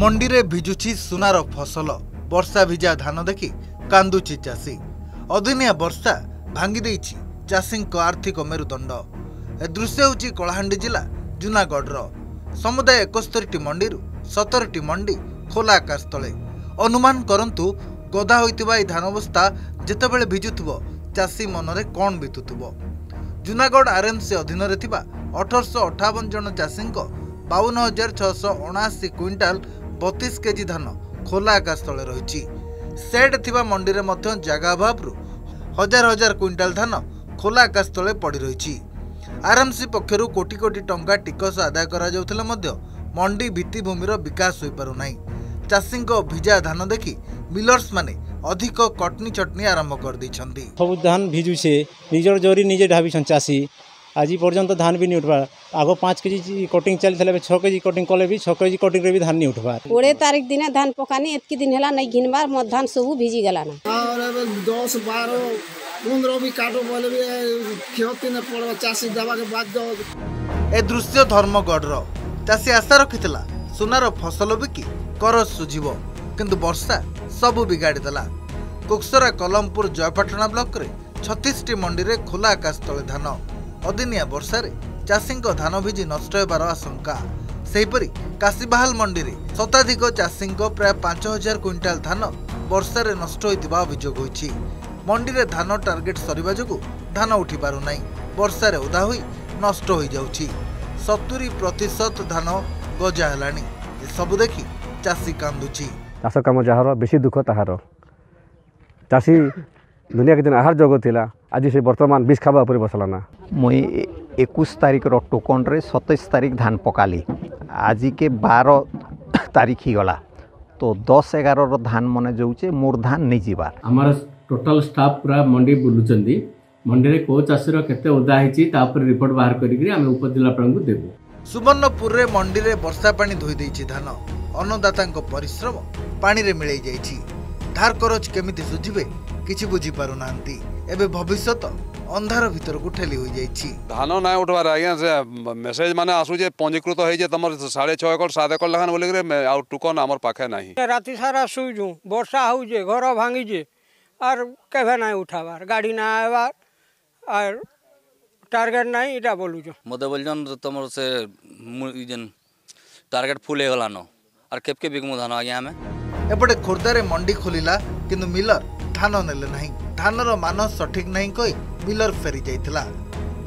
ମଣ୍ଡିରେ ଭିଜୁଛି ସୁନାର ଫସଲ। ବର୍ଷା ଭିଜା ଧାନ ଦେଖି କାନ୍ଦୁଛି ଚାଷୀ। ଅଦିନିଆ ବର୍ଷା ଭାଙ୍ଗି ଦେଇଛି ଚାଷୀଙ୍କ ଆର୍ଥିକ ମେରୁଦଣ୍ଡ। ଏ ଦୃଶ୍ୟ ହେଉଛି କଳାହାଣ୍ଡି ଜିଲ୍ଲା ଜୁନାଗଡ଼ର। ସମୁଦାୟ ଏକସ୍ତରୀଟି ମଣ୍ଡିରୁ ସତରଟି ମଣ୍ଡି ଖୋଲା ଆକାଶ ତଳେ। ଅନୁମାନ କରନ୍ତୁ ଗଦା ହୋଇଥିବା ଏହି ଧାନ ବସ୍ତା ଯେତେବେଳେ ଭିଜୁଥିବ ଚାଷୀ ମନରେ କ'ଣ ବିତୁଥିବ? ଜୁନାଗଡ଼ ଆର୍ଏମ୍ସି ଅଧୀନରେ ଥିବା ଅଠରଶହ ଅଠାବନ ଜଣ ଚାଷୀଙ୍କ ବାଉନ ହଜାର ଛଅଶହ ଅଣାଅଶୀ କ୍ୱିଣ୍ଟାଲ ବତିଶ କେଜି ଧାନ ଖୋଲା ଆକାଶ ତଳେ ରହିଛି। ସେଡ୍ ଥିବା ମଣ୍ଡିରେ ମଧ୍ୟ ଜାଗା ଅଭାବରୁ ହଜାର ହଜାର କ୍ୱିଣ୍ଟାଲ ଧାନ ଖୋଲା ଆକାଶ ତଳେ ପଡ଼ି ରହିଛି। ଆର୍ଏମ୍ସି ପକ୍ଷରୁ କୋଟି କୋଟି ଟଙ୍କା ଟିକସ ଆଦାୟ କରାଯାଉଥିଲେ ମଧ୍ୟ ମଣ୍ଡି ଭିତ୍ତିଭୂମିର ବିକାଶ ହୋଇପାରୁନାହିଁ। ଚାଷୀଙ୍କ ଭିଜା ଧାନ ଦେଖି ମିଲର୍ସମାନେ ଅଧିକ କଟନି ଚଟନି ଆରମ୍ଭ କରିଦେଇଛନ୍ତି। ସବୁ ଧାନ ଭିଜୁଛେ ନିଜର ଜରି ନିଜେ ଢାବିଛନ୍ ଚାଷୀ। ଆଜି ପର୍ଯ୍ୟନ୍ତ ଧାନ ବି ନି ଉଠବାର୍ ଆଗ ପାଞ୍ଚ କେଜି କଟିଂ ଚାଲିଥିଲା ଏବେ ଛଅ କେଜି କଟିଂ କଲେ ବି ଛଅ କେଜି କଟିଂରେ ବି ଧାନ ନି ଉଠବାର୍ କୋଡ଼ିଏ ତାରିଖ ଦିନେ ଧାନ ପକାନି ଏତ୍କି ଦିନ ହେଲା ନାଇଁ ଘିନବାର ମୋ ଧାନ ସବୁ ଭିଜିଗଲାନ और ଏବେ ଦଶ ବାର ପନ୍ଦର ବି କାଟ ବୋଲେ ବି କ୍ଷତି ନ ପଡ଼ବା ଚାଷୀ ଦେବାକେ ବାଧ୍ୟ ଏ ଦୃଶ୍ୟ ଧର୍ମଗଡ଼ର ଚାଷୀ ଆଶା ରଖିଥିଲା ସୁନାର ଫସଲ ବିକି କରଜ ସୁଝିବ କିନ୍ତୁ ବର୍ଷା ସବୁ ବିଗାଡ଼ି ଦେଲା କୁକ୍ସରା କଲମପୁର ଜୟପାଟଣା ବ୍ଲକରେ ଛତିଶଟି ମଣ୍ଡିରେ ଖୋଲା ଆକାଶ ତଳେ ଧାନ। ଅଦିନିଆ ବର୍ଷାରେ ଚାଷୀଙ୍କ ଧାନ ଭିଜି ନଷ୍ଟ ହେବାର ଆଶଙ୍କା। ସେହିପରି କାଶୀବାହାଲ ମଣ୍ଡିରେ ଶତାଧିକ ଚାଷୀଙ୍କ ପ୍ରାୟ ପାଞ୍ଚ ହଜାର କ୍ୱିଣ୍ଟାଲ ଧାନ ବର୍ଷାରେ ନଷ୍ଟ ହୋଇଥିବା ଅଭିଯୋଗ ହୋଇଛି। ମଣ୍ଡିରେ ଧାନ ଟାର୍ଗେଟ ସରିବା ଯୋଗୁଁ ଧାନ ଉଠି ପାରୁନାହିଁ। ବର୍ଷାରେ ଓଦା ହୋଇ ନଷ୍ଟ ହୋଇଯାଉଛି। ସତୁରି ପ୍ରତିଶତ ଧାନ ଗଜା ହେଲାଣି। ଏସବୁ ଦେଖି ଚାଷୀ କାନ୍ଦୁଛି। ଚାଷ କାମ ଯାହାର ବେଶୀ ଦୁଃଖ ତାହାର। ଚାଷୀ ଦୁନିଆକେ ଯେନ୍ ଆହାର ଯୋଗ ଥିଲା ଆଜି ସେ ବର୍ତ୍ତମାନ ବିଷ ଖାଇବା ଉପରେ ବସଲାନା। ମୁଇଁ ଏକୋଇଶ ତାରିଖର ଟୋକନରେ ସତେଇଶ ତାରିଖ ଧାନ ପକାଲି ଆଜିକେ ବାର ତାରିଖ ହେଇଗଲା ତ ଦଶ ଏଗାରର ଧାନ ମନେ ଯାଉଛେ ମୋର୍ ଧାନ ନେଇ ଯିବାର ଆମର ଟୋଟାଲ ଷ୍ଟାଫ୍ ପୁରା ମଣ୍ଡି ବୁଲୁଛନ୍ତି ମଣ୍ଡିରେ କେଉଁ ଚାଷୀର କେତେ ଓଦା ହେଇଛି ତା ଉପରେ ରିପୋର୍ଟ ବାହାର କରିକିରି ଆମେ ଉପଜିଲ୍ଲାପାଳଙ୍କୁ ଦେବୁ ସୁବର୍ଣ୍ଣପୁରରେ ମଣ୍ଡିରେ ବର୍ଷା ପାଣି ଧୋଇ ଦେଇଛି ଧାନ ଅନ୍ନଦାତାଙ୍କ ପରିଶ୍ରମ ପାଣିରେ ମିଳେଇ ଯାଇଛି ଧାର କରଜ କେମିତି ସୁଝିବେ କିଛି ବୁଝିପାରୁନାହାନ୍ତି ଏବେ ଭବିଷ୍ୟତ ଅନ୍ଧାର ଭିତରକୁ ଠେଲି ହୋଇଯାଇଛି। ଧାନ ନାଇଁ ଉଠବାର୍ ଆଜ୍ଞା ସେ ମେସେଜ ମାନେ ଆସୁଛେ ପଞ୍ଜୀକୃତ ହେଇଛେ ତମର ସାଢ଼େ ଛଅ ଏକର ସାତ ଏକର ଲେଖାନ୍ ବୋଲିକିରି ମେ- ଆଉ ଟୁକନ୍ ଆମର ପାଖେ ନାହିଁ। ରାତି ସାରା ଶୋଇଛୁ ବର୍ଷା ହଉଛେ ଘର ଭାଙ୍ଗିଛେ ଆର୍ କେଭେ ନାଇଁ ଉଠାବାର ଗାଡ଼ି ନା ଆଇବାର ଆର୍ ଟାର୍ଗେଟ ନାଇଁ ଏଇଟା ବୋଲୁଛୁ ମୋତେ ବୋଲଛନ୍ ତମର ସେ ମୁ- ଇ ଯେନ୍ ଟାର୍ଗେଟ ଫୁଲ୍ ହେଇଗଲାନ ଆର୍ କେବକେ ବିକମୁ ଧାନ ଆଜ୍ଞା ଆମେ? ଏପଟେ ଖୋର୍ଦ୍ଧାରେ ମଣ୍ଡି ଖୋଲିଲା କିନ୍ତୁ ମିଲର ଧାନ ନେଲେ ନାହିଁ ଧାନର ମାନ ସଠିକ ନାହିଁ କହି ମିଲର ଫେରି ଯାଇଥିଲା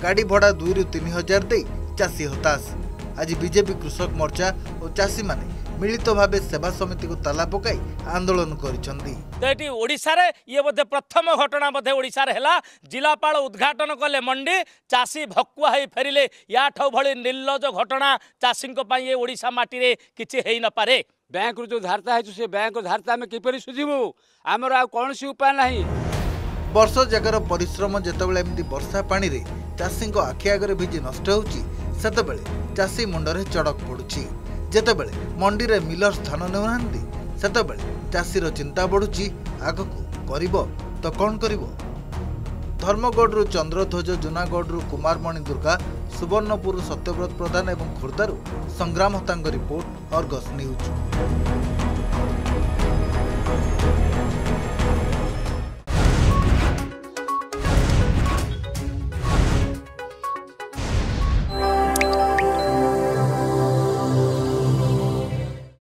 ଗାଡ଼ି ଭଡ଼ା ଦୁଇରୁ ତିନି ହଜାର ଦେଇ ଚାଷୀ ହତାଶ ଆଜି ବିଜେପି କୃଷକ ମୋର୍ଚ୍ଚା ଓ ଚାଷୀମାନେ ମିଳିତ ଭାବେ ସେବା ସମିତିକୁ ତାଲା ପକାଇ ଆନ୍ଦୋଳନ କରିଛନ୍ତି ତ ଏଠି ଓଡ଼ିଶାରେ ଇଏ ବୋଧେ ପ୍ରଥମ ଘଟଣା ବୋଧେ ଓଡ଼ିଶାରେ ହେଲା ଜିଲ୍ଲାପାଳ ଉଦ୍ଘାଟନ କଲେ ମଣ୍ଡି ଚାଷୀ ଭକୁଆ ହେଇ ଫେରିଲେ ୟାଠୁ ଭଳି ନିର୍ଲଜ ଘଟଣା ଚାଷୀଙ୍କ ପାଇଁ ଏ ଓଡ଼ିଶା ମାଟିରେ କିଛି ହେଇନପାରେ ବ୍ୟାଙ୍କରୁ ଯେଉଁ ଧାରତା ହେଇଛୁ ସେ ବ୍ୟାଙ୍କ ଧାରତା ଆମେ କିପରି ସୁଝିବୁ? ଆମର ଆଉ କୌଣସି ଉପାୟ ନାହିଁ। ବର୍ଷ ଯାକର ପରିଶ୍ରମ ଯେତେବେଳେ ଏମିତି ବର୍ଷା ପାଣିରେ ଚାଷୀଙ୍କ ଆଖି ଆଗରେ ଭିଜି ନଷ୍ଟ ହେଉଛି ସେତେବେଳେ ଚାଷୀ ମୁଣ୍ଡରେ ଚଡ଼କ ପଡ଼ୁଛି। ଯେତେବେଳେ ମଣ୍ଡିରେ ମିଲର୍ସ ଧାନ ନେଉନାହାନ୍ତି ସେତେବେଳେ ଚାଷୀର ଚିନ୍ତା ବଢ଼ୁଛି ଆଗକୁ କରିବ ତ କ'ଣ କରିବ? ଧର୍ମଗଡ଼ରୁ ଚନ୍ଦ୍ରଧ୍ୱଜ ଜୁନାଗଡ଼ରୁ କୁମାରମଣି ଦୁର୍ଗା ସୁବର୍ଣ୍ଣପୁରରୁ ସତ୍ୟବ୍ରତ ପ୍ରଧାନ ଏବଂ ଖୋର୍ଦ୍ଧାରୁ ସଂଗ୍ରାମ ହତାଙ୍କ ରିପୋର୍ଟ ଅର୍ଗସ୍ ନ୍ୟୁଜ୍।